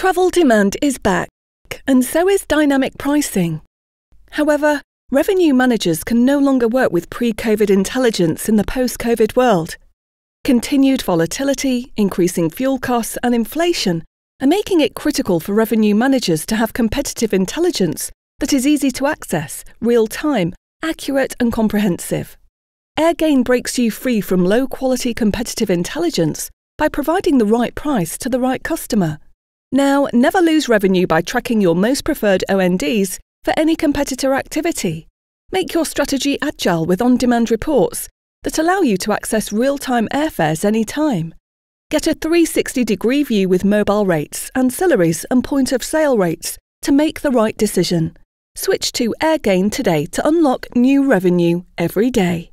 Travel demand is back, and so is dynamic pricing. However, revenue managers can no longer work with pre COVID intelligence in the post COVID world. Continued volatility, increasing fuel costs, and inflation are making it critical for revenue managers to have competitive intelligence that is easy to access, real time, accurate, and comprehensive. AirGain breaks you free from low quality competitive intelligence by providing the right price to the right customer. Now, never lose revenue by tracking your most preferred ONDs for any competitor activity. Make your strategy agile with on demand reports that allow you to access real time airfares anytime. Get a 360 degree view with mobile rates, ancillaries, and point of sale rates to make the right decision. Switch to AirGain today to unlock new revenue every day.